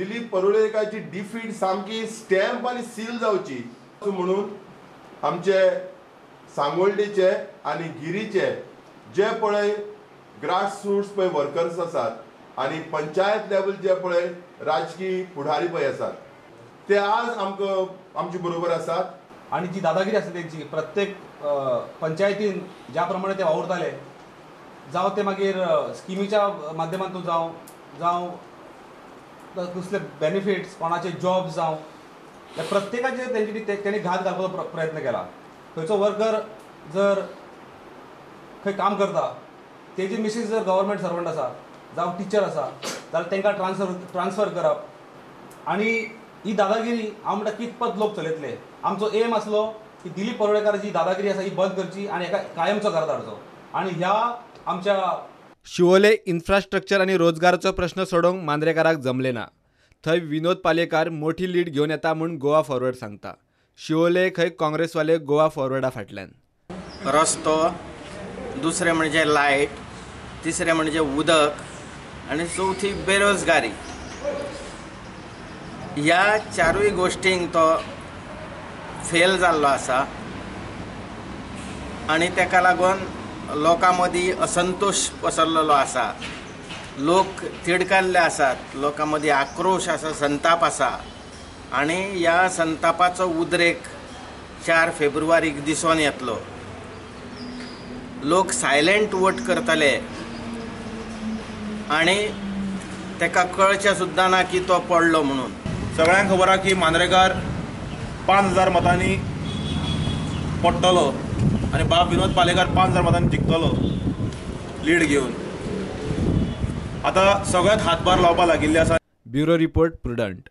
दिलीप परुळेकाची डिफीट सामकी स्टॅम्प आनी सील जावची म्हणून आमचे सांगोळडेचे आनी गिरीचे जे पळय ग्रास रूट्स पळय वर्कर्स आसात आनी पंचायत लेवल जे पळय राजकीय फुडारी पळय आसात ते आज आमकां आमचे बरोबर आसात आणि जी दादागिरी आसा त्यांची प्रत्येक पंचायतीन ज्या प्रमाणे ते वावुरताले जावं ते मागीर स्किमीच्या माध्यमातून जावं जावं कसले बेनिफिट्स कोणाचे जॉब जावं त्या प्रत्येकाचेर त्यांची ते- घात घालपाचो प्रयत्न केला. खंयचो वर्कर जर खंय काम करता तेजी मिसीस जर गव्हर्मेंट सर्वंट आसा जावं टिचर आसा जाल्यार तांकां ट्रान्सफर ट्रान्सफर करप. आणि ही दादागिरी हांव म्हणटा कितपत लोक चलयतले? आमचो एम आसलो की दिलीप परोळेकार जी दादागिरी आसा ही बंद करची आनी हेका कायमचो घरात हाडचो. आनी ह्या आमच्या शिवोले इन्फ्रास्ट्रक्चर आनी रोजगाराचो प्रश्न सोडोवंक मांद्रेकाराक जमले ना. थंय विनोद पालेकार मोठी लीड घेवन येता म्हूण गोवा फॉरवर्ड सांगता. शिवोले खंय काँग्रेसवाले गोवा फॉरवर्डा फाटल्यान? रस्तो दुसरें म्हणजे लायट तिसरें म्हणजे उदक आनी चवथी बेरोजगारी. ह्या चारूय गोश्टींक तो फेल जाल्लो आसा. आनी ताका लागून लोकां मदीं असंतोश पसरलेलो आसा लोक तिडकाल्ले आसात लोकां मदीं आक्रोश आसा संताप आसा आनी ह्या संतापाचो उद्रेक चार फेब्रुवारीक दिसून येतलो. लोक सायलेंट वोट करतले. आनी ताका कळचें सुद्दां ना की तो पडलो म्हणून. सगळ्यांक खबर आहा की मांद्रेकार पांच हजार मतांनी पडटलो आनी बाब विनोद पालेकार पांच हजार मतांनी जिखतलो लीड घेवन आतां सगळ्यात हातभार लावपाक लागिल्ले आसा ब्युरो रिपोर्ट प्रुडंट.